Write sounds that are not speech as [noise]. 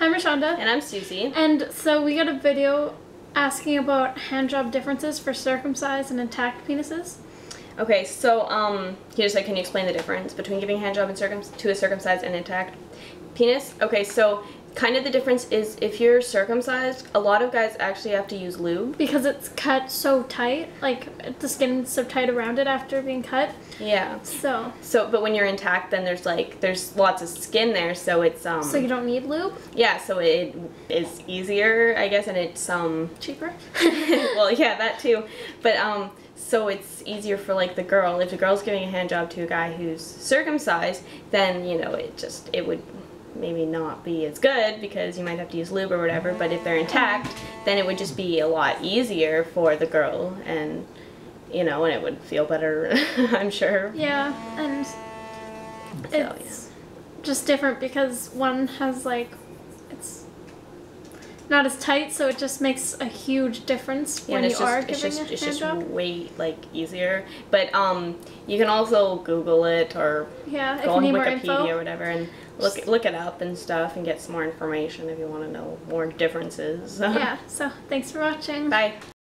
I'm Richanda. And I'm Susie. And so we got a video asking about hand job differences for circumcised and intact penises. Okay, so um, he just said, can you explain the difference between giving a hand job and circum- to a circumcised and intact penis? Okay, so kind of the difference is if you're circumcised, a lot of guys actually have to use lube. Because it's cut so tight, like the skin's so tight around it after being cut. Yeah. So So, but when you're intact, then there's like there's lots of skin there, so it's um. so you don't need lube? yeah, so it is easier, I guess, and it's um. Cheaper? [laughs] well, yeah, that too, but um. So it's easier for like the girl. If the girl's giving a hand job to a guy who's circumcised, then you know it just it would maybe not be as good because you might have to use lube or whatever. But if they're intact, then it would just be a lot easier for the girl, and you know, and it would feel better. [laughs] I'm sure. yeah, and So, it's just different because one has like it's not as tight, so it just makes a huge difference Yeah, when you it's are just it's giving just a it's hand just job. way like easier. But um, you can also Google it or Yeah, go on Wikipedia info. or whatever and look look it up and stuff and get some more information if you want to know more differences. [laughs] yeah, so thanks for watching. Bye.